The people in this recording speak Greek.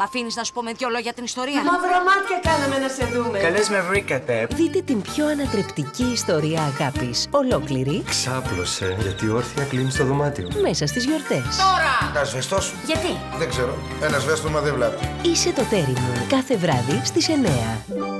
Μ' αφήνεις να σου πω με δυο λόγια την ιστορία; Μαύρα μάτια κάναμε να σε δούμε. Καλές με βρήκατε. Δείτε την πιο ανατρεπτική ιστορία αγάπης, ολόκληρη, Ξάπλωσε γιατί όρθια κλείνει στο δωμάτιο. μέσα στις γιορτές. Να σου. Γιατί; Δεν ξέρω. Ένα σβέστομα δεν βλάπτει. Είσαι το τέρι μου, κάθε βράδυ στις 9.